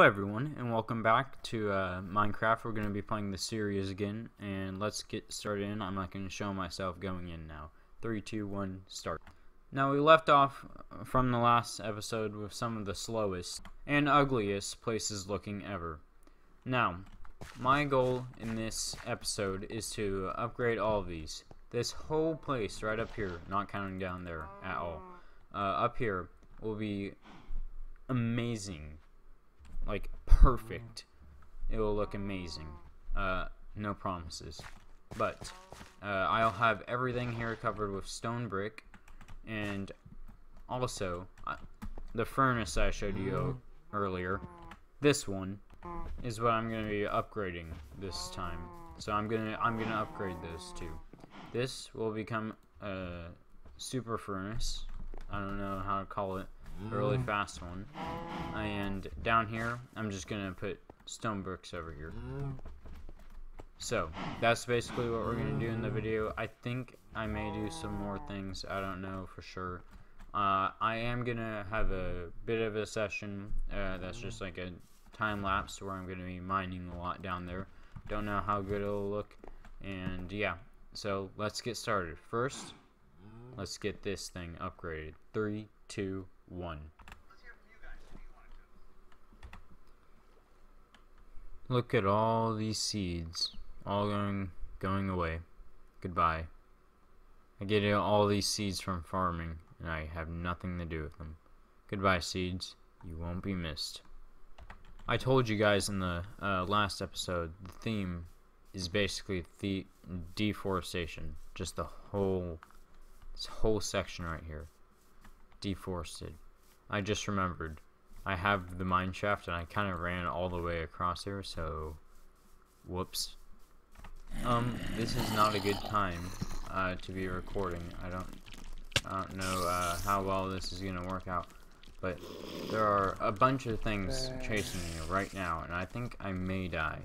Hello everyone and welcome back to uh, Minecraft. We're going to be playing the series again and let's get started in. I'm not going to show myself going in now. 3, 2, 1, start. Now we left off from the last episode with some of the slowest and ugliest places looking ever. Now, my goal in this episode is to upgrade all these. This whole place right up here, not counting down there at all, uh, up here will be amazing like perfect. It will look amazing. Uh, no promises. But uh, I'll have everything here covered with stone brick, and also the furnace I showed you earlier. This one is what I'm going to be upgrading this time. So I'm gonna I'm gonna upgrade those two. This will become a super furnace. I don't know how to call it a really fast one. And down here, I'm just gonna put stone bricks over here. So, that's basically what we're gonna do in the video. I think I may do some more things, I don't know for sure. Uh, I am gonna have a bit of a session uh, that's just like a time lapse where I'm gonna be mining a lot down there. Don't know how good it'll look, and yeah. So let's get started. First, let's get this thing upgraded. Three, two, one. Look at all these seeds, all going going away. Goodbye. I get all these seeds from farming, and I have nothing to do with them. Goodbye, seeds. You won't be missed. I told you guys in the uh, last episode, the theme is basically the deforestation. Just the whole, this whole section right here deforested. I just remembered. I have the mine shaft and I kind of ran all the way across here, so whoops. Um, this is not a good time uh, to be recording. I don't, I don't know uh, how well this is gonna work out, but there are a bunch of things chasing me right now, and I think I may die.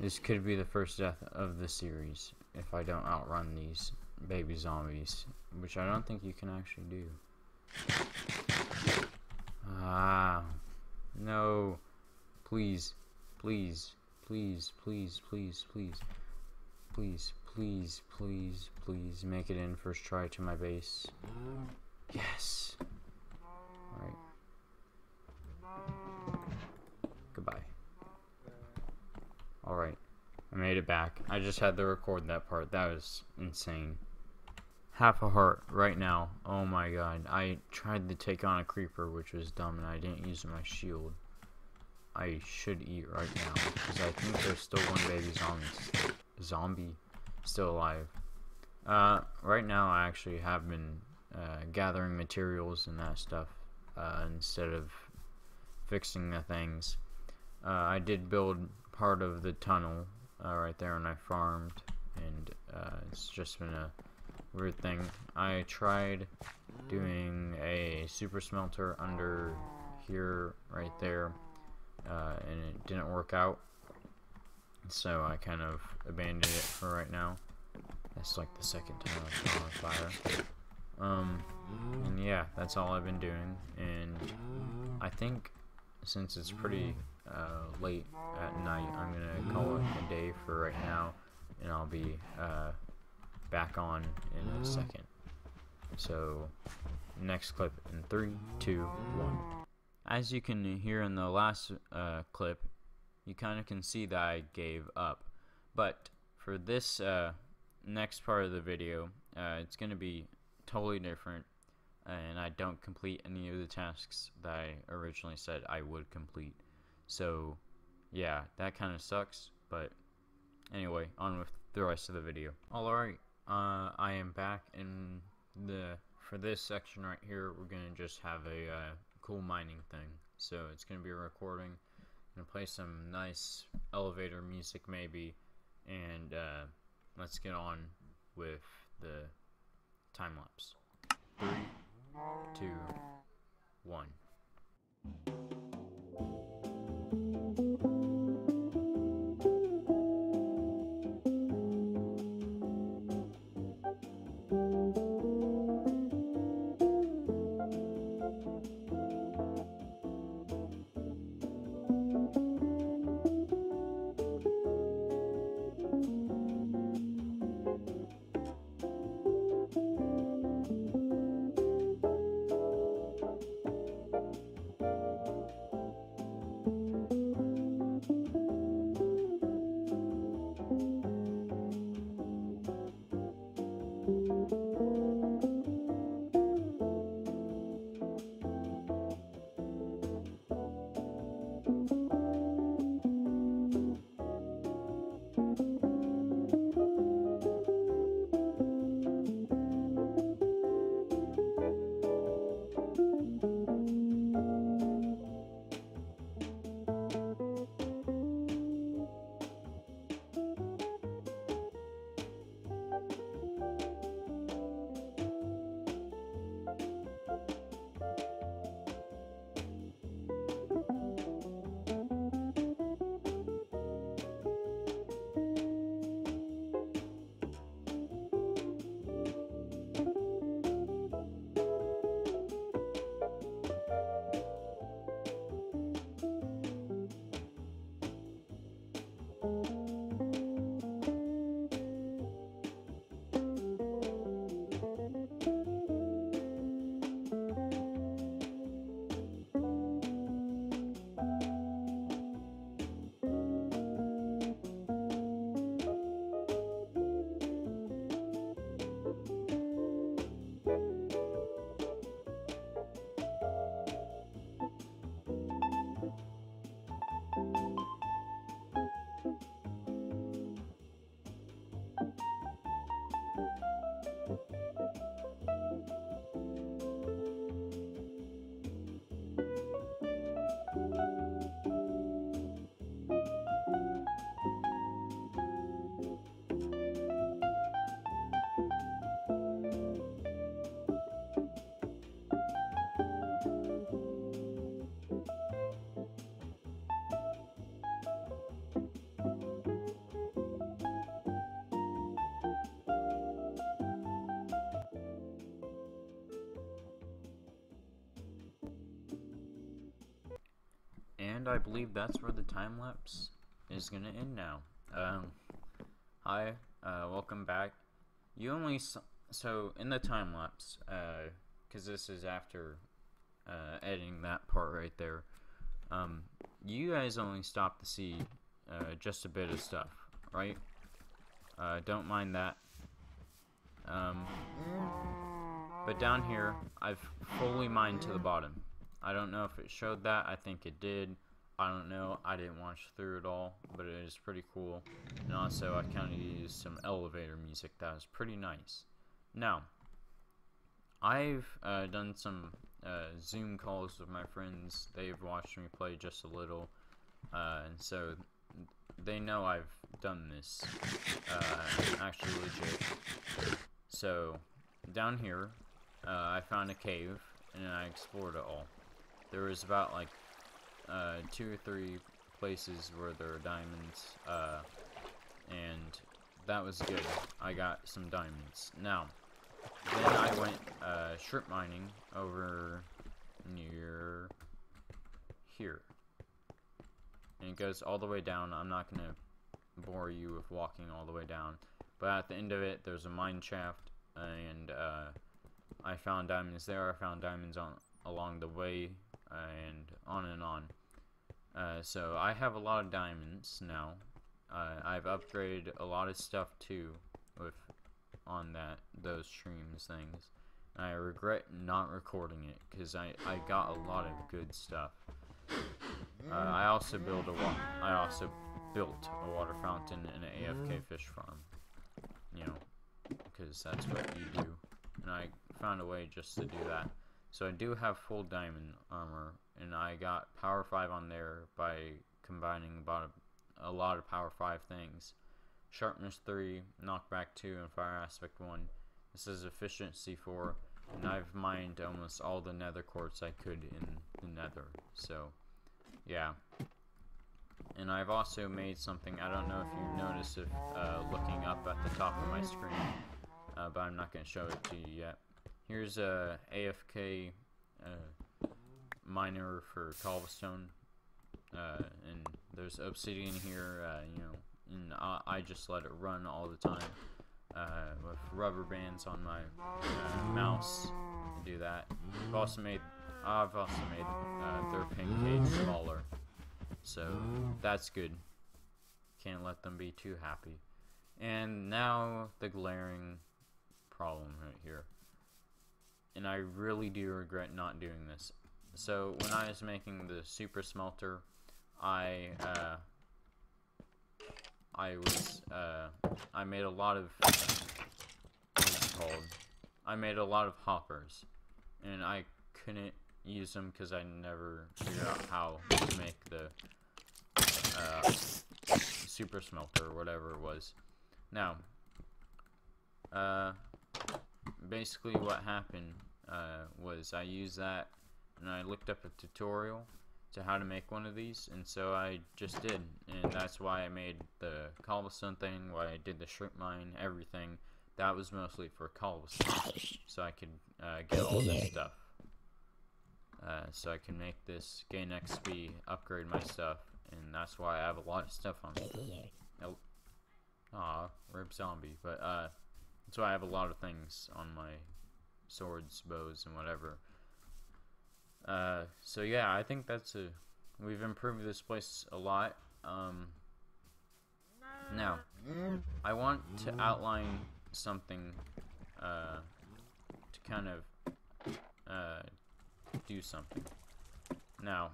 This could be the first death of the series if I don't outrun these baby zombies, which I don't think you can actually do. Ah. No. Please. Please. Please. Please. Please. Please. Please. Please. Please. Please. Make it in first try to my base. Yes. Alright. Goodbye. Alright. I made it back. I just had to record that part. That was insane half a heart right now. Oh my god. I tried to take on a creeper, which was dumb, and I didn't use my shield. I should eat right now, because I think there's still one baby zombie, zombie still alive. Uh, right now I actually have been uh, gathering materials and that stuff uh, instead of fixing the things. Uh, I did build part of the tunnel uh, right there and I farmed and uh, it's just been a weird thing. I tried doing a super smelter under here, right there, uh, and it didn't work out. So I kind of abandoned it for right now. That's like the second time I've gone on fire. Um, and yeah, that's all I've been doing. And I think since it's pretty uh, late at night, I'm gonna call it a day for right now, and I'll be uh, back on in a second. So, next clip in three, two, one. As you can hear in the last uh, clip, you kind of can see that I gave up. But for this uh, next part of the video, uh, it's going to be totally different, and I don't complete any of the tasks that I originally said I would complete. So, yeah, that kind of sucks, but anyway, on with the rest of the video. Alright, uh, I am back in the for this section right here we're gonna just have a uh, cool mining thing. So it's gonna be a recording gonna play some nice elevator music maybe and uh, let's get on with the time lapse. Three two one And I believe that's where the time lapse is gonna end now. Um, hi, uh, welcome back. You only so in the time lapse, uh, because this is after uh, editing that part right there. Um, you guys only stop to see uh, just a bit of stuff, right? Uh, don't mind that. Um, but down here, I've fully mined to the bottom. I don't know if it showed that. I think it did. I don't know. I didn't watch through it all, but it is pretty cool. And also, I kind of used some elevator music that was pretty nice. Now, I've uh, done some uh, Zoom calls with my friends. They've watched me play just a little, uh, and so they know I've done this. Uh, actually, legit. So, down here, uh, I found a cave, and I explored it all. There was about like uh, two or three places where there are diamonds, uh, and that was good. I got some diamonds. Now, then I went uh, strip mining over near here. And it goes all the way down. I'm not going to bore you with walking all the way down. But at the end of it, there's a mine shaft. And uh, I found diamonds there. I found diamonds on along the way. And on and on. Uh, so I have a lot of diamonds now. Uh, I've upgraded a lot of stuff too with on that those streams things. And I regret not recording it because I I got a lot of good stuff. Uh, I also built a I also built a water fountain and an AFK fish farm. You know, because that's what you do. And I found a way just to do that. So I do have full diamond armor, and I got power 5 on there by combining about a, a lot of power 5 things. Sharpness 3, Knockback 2, and Fire Aspect 1. This is Efficiency 4, and I've mined almost all the nether quartz I could in the nether. So, yeah. And I've also made something, I don't know if you noticed it uh, looking up at the top of my screen, uh, but I'm not going to show it to you yet. Here's a AFK uh, miner for cobblestone, uh, and there's obsidian here, uh, you know, and I, I, just let it run all the time uh, with rubber bands on my uh, mouse do that. I've also made I've also made uh, their pancake smaller, so that's good. Can't let them be too happy. And now the glaring problem right here. And I really do regret not doing this. So when I was making the super smelter, I uh, I was, uh, I made a lot of, called? I made a lot of hoppers, and I couldn't use them because I never figured out how to make the, uh, super smelter or whatever it was. Now, uh, basically what happened, uh, was I used that, and I looked up a tutorial, to how to make one of these, and so I just did, and that's why I made the cobblestone thing, why I did the strip mine, everything. That was mostly for cobblestone, so I could uh, get all this stuff. Uh, so I can make this, gain XP, upgrade my stuff, and that's why I have a lot of stuff on me. Oh, aw, rib zombie, but uh, that's why I have a lot of things on my swords, bows, and whatever. Uh, so yeah, I think that's a we've improved this place a lot. Um, now, I want to outline something uh, to kind of uh, do something. Now,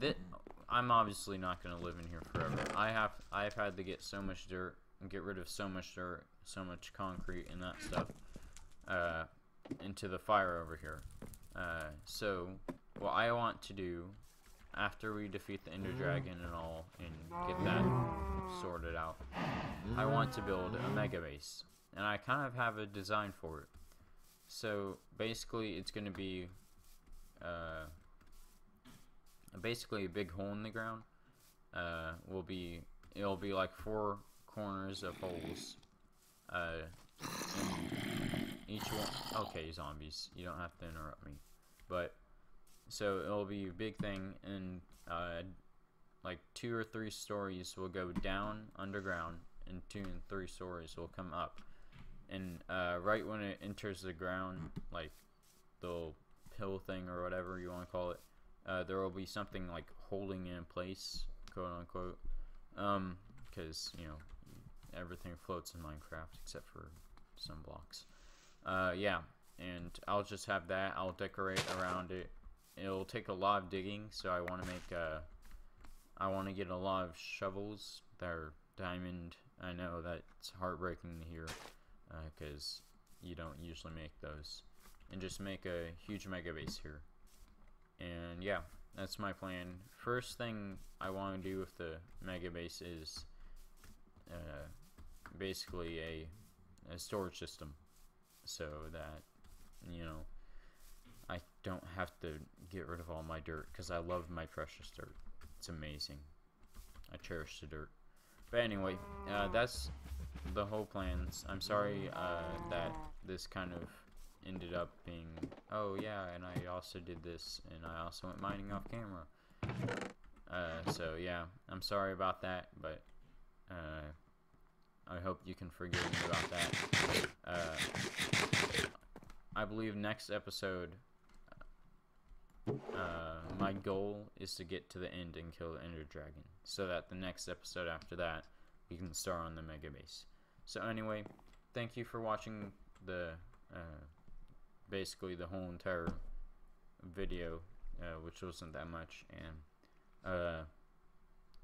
that I'm obviously not going to live in here forever. I have I've had to get so much dirt, and get rid of so much dirt, so much concrete and that stuff uh, into the fire over here. Uh, so, what I want to do after we defeat the Ender Dragon and all, and get that sorted out, I want to build a mega base. And I kind of have a design for it. So, basically, it's going to be uh, basically a big hole in the ground. Uh, will be it'll be like four corners of holes. Uh, each one. Okay, zombies, you don't have to interrupt me. But so it'll be a big thing, and uh, like two or three stories will go down underground, and two and three stories will come up. And uh, right when it enters the ground, like the pill thing or whatever you want to call it, uh, there will be something like holding it in place, quote unquote. Um, because you know everything floats in Minecraft except for some blocks. Uh, yeah, and I'll just have that. I'll decorate around it. It'll take a lot of digging, so I want to make uh, I want to get a lot of shovels that are diamond. I know that's heartbreaking to hear, because uh, you don't usually make those, and just make a huge mega base here. And yeah, that's my plan. First thing I want to do with the mega base is uh, basically a, a storage system so that you know I don't have to get rid of all my dirt because I love my precious dirt. It's amazing. I cherish the dirt. But anyway uh, that's the whole plans. I'm sorry uh, that this kind of ended up being oh yeah and I also did this and I also went mining off camera. Uh, so yeah I'm sorry about that but uh, I hope you can forgive me about that. Uh, I believe next episode, uh, my goal is to get to the end and kill the Ender Dragon, so that the next episode after that, we can start on the Mega Base. So anyway, thank you for watching the, uh, basically the whole entire video, uh, which wasn't that much, and, uh,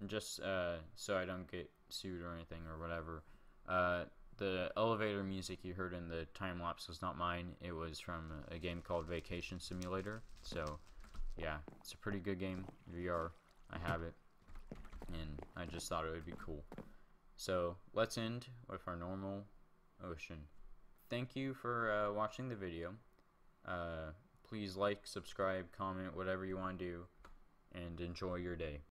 just uh, so I don't get sued or anything or whatever. Uh, the elevator music you heard in the time lapse was not mine. It was from a game called Vacation Simulator. So, yeah, it's a pretty good game. VR, I have it, and I just thought it would be cool. So let's end with our normal ocean. Thank you for uh, watching the video. Uh, please like, subscribe, comment, whatever you want to do, and enjoy your day.